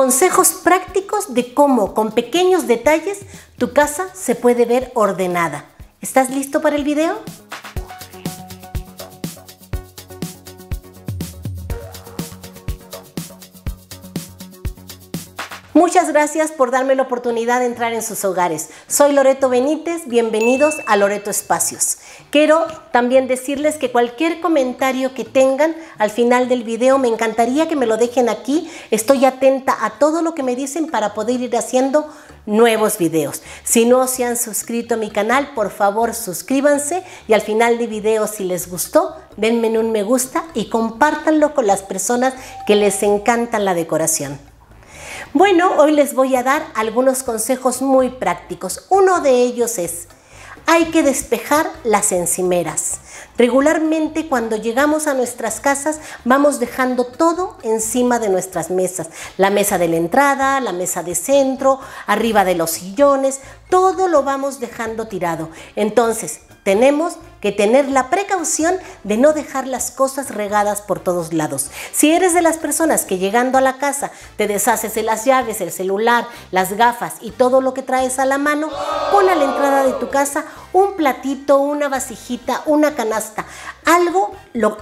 Consejos prácticos de cómo con pequeños detalles tu casa se puede ver ordenada. ¿Estás listo para el video? Muchas gracias por darme la oportunidad de entrar en sus hogares. Soy Loreto Benítez, bienvenidos a Loreto Espacios. Quiero también decirles que cualquier comentario que tengan al final del video me encantaría que me lo dejen aquí. Estoy atenta a todo lo que me dicen para poder ir haciendo nuevos videos. Si no se han suscrito a mi canal, por favor suscríbanse y al final del video si les gustó, denme un me gusta y compártanlo con las personas que les encanta la decoración. Bueno, hoy les voy a dar algunos consejos muy prácticos. Uno de ellos es, hay que despejar las encimeras. Regularmente cuando llegamos a nuestras casas vamos dejando todo encima de nuestras mesas. La mesa de la entrada, la mesa de centro, arriba de los sillones, todo lo vamos dejando tirado. Entonces, tenemos que tener la precaución de no dejar las cosas regadas por todos lados. Si eres de las personas que llegando a la casa te deshaces de las llaves, el celular, las gafas y todo lo que traes a la mano, pon a la entrada de tu casa un platito, una vasijita, una canasta, algo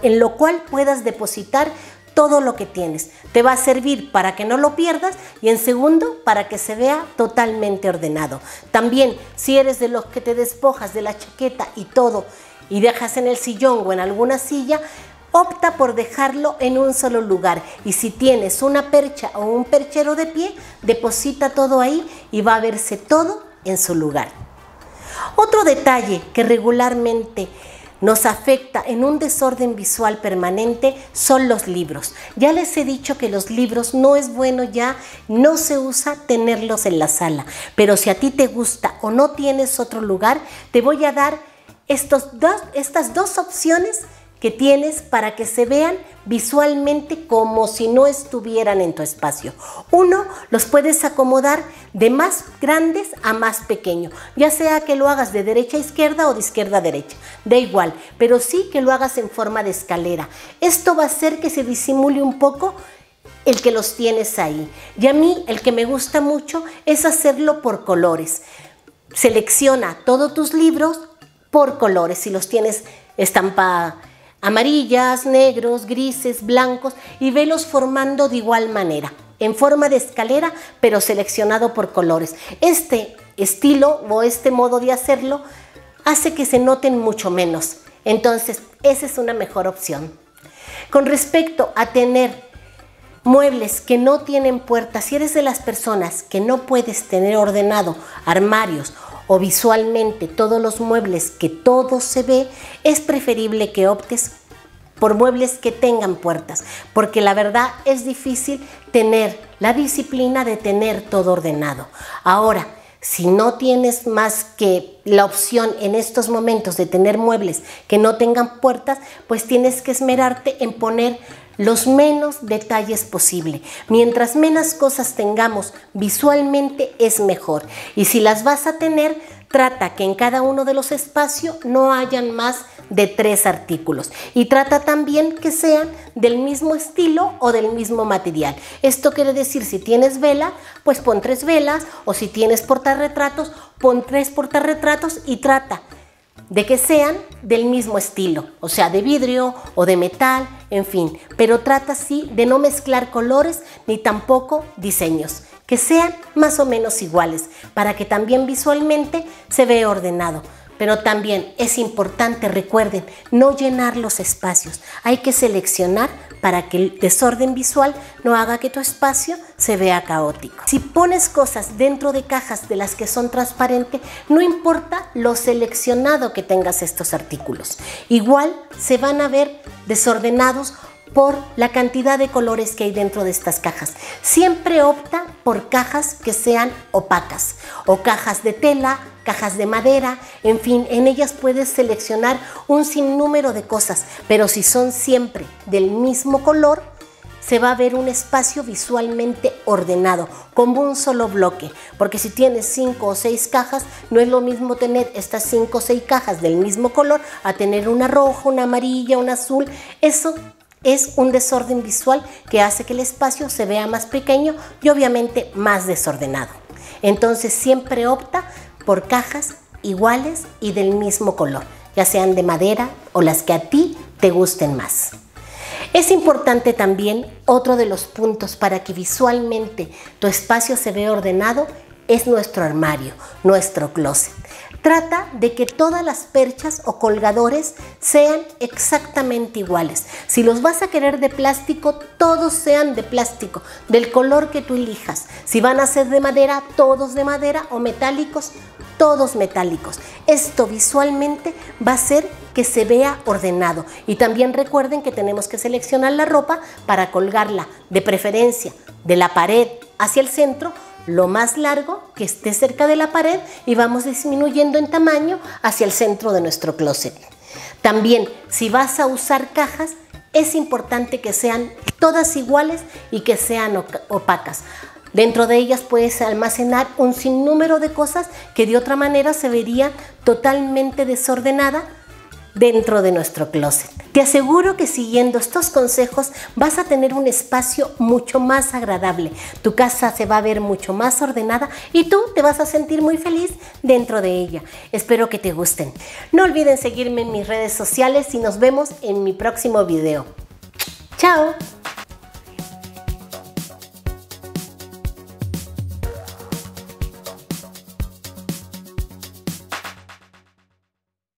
en lo cual puedas depositar todo lo que tienes. Te va a servir para que no lo pierdas y en segundo, para que se vea totalmente ordenado. También, si eres de los que te despojas de la chaqueta y todo y dejas en el sillón o en alguna silla, opta por dejarlo en un solo lugar y si tienes una percha o un perchero de pie, deposita todo ahí y va a verse todo en su lugar. Otro detalle que regularmente nos afecta en un desorden visual permanente son los libros. Ya les he dicho que los libros no es bueno ya, no se usa tenerlos en la sala, pero si a ti te gusta o no tienes otro lugar, te voy a dar estas dos opciones que tienes para que se vean visualmente como si no estuvieran en tu espacio. Uno, los puedes acomodar de más grandes a más pequeño, ya sea que lo hagas de derecha a izquierda o de izquierda a derecha, da igual, pero sí que lo hagas en forma de escalera. Esto va a hacer que se disimule un poco el que los tienes ahí. Y a mí el que me gusta mucho es hacerlo por colores. Selecciona todos tus libros por colores, si los tienes estampa amarillas, negros, grises, blancos y velos formando de igual manera, en forma de escalera, pero seleccionado por colores. Este estilo o este modo de hacerlo hace que se noten mucho menos. Entonces, esa es una mejor opción. Con respecto a tener muebles que no tienen puertas, si eres de las personas que no puedes tener ordenado armarios o visualmente todos los muebles que todo se ve, es preferible que optes por muebles que tengan puertas, porque la verdad es difícil tener la disciplina de tener todo ordenado. Ahora, si no tienes más que la opción en estos momentos de tener muebles que no tengan puertas, pues tienes que esmerarte en poner los menos detalles posible. Mientras menos cosas tengamos visualmente es mejor. Y si las vas a tener, trata que en cada uno de los espacios no hayan más de tres artículos y trata también que sean del mismo estilo o del mismo material. Esto quiere decir si tienes vela, pues pon tres velas o si tienes portarretratos, pon tres portarretratos y trata de que sean del mismo estilo, o sea, de vidrio o de metal, en fin, pero trata sí de no mezclar colores ni tampoco diseños, que sean más o menos iguales, para que también visualmente se vea ordenado. Pero también es importante, recuerden, no llenar los espacios. Hay que seleccionar para que el desorden visual no haga que tu espacio se vea caótico. Si pones cosas dentro de cajas de las que son transparentes, no importa lo seleccionado que tengas estos artículos. Igual se van a ver desordenados por la cantidad de colores que hay dentro de estas cajas. Siempre opta por cajas que sean opacas o cajas de tela, cajas de madera, en fin, en ellas puedes seleccionar un sinnúmero de cosas, pero si son siempre del mismo color, se va a ver un espacio visualmente ordenado, como un solo bloque, porque si tienes cinco o seis cajas, no es lo mismo tener estas cinco o seis cajas del mismo color a tener una roja, una amarilla, una azul, eso es un desorden visual que hace que el espacio se vea más pequeño y obviamente más desordenado. Entonces siempre opta por cajas iguales y del mismo color, ya sean de madera o las que a ti te gusten más. Es importante también otro de los puntos para que visualmente tu espacio se vea ordenado es nuestro armario, nuestro closet. Trata de que todas las perchas o colgadores sean exactamente iguales. Si los vas a querer de plástico, todos sean de plástico, del color que tú elijas. Si van a ser de madera, todos de madera o metálicos, todos metálicos. Esto visualmente va a hacer que se vea ordenado. Y también recuerden que tenemos que seleccionar la ropa para colgarla, de preferencia, de la pared hacia el centro lo más largo que esté cerca de la pared y vamos disminuyendo en tamaño hacia el centro de nuestro closet. También, si vas a usar cajas, es importante que sean todas iguales y que sean opacas. Dentro de ellas puedes almacenar un sinnúmero de cosas que de otra manera se verían totalmente desordenadas dentro de nuestro closet. Te aseguro que siguiendo estos consejos vas a tener un espacio mucho más agradable. Tu casa se va a ver mucho más ordenada y tú te vas a sentir muy feliz dentro de ella. Espero que te gusten. No olviden seguirme en mis redes sociales y nos vemos en mi próximo video. ¡Chao!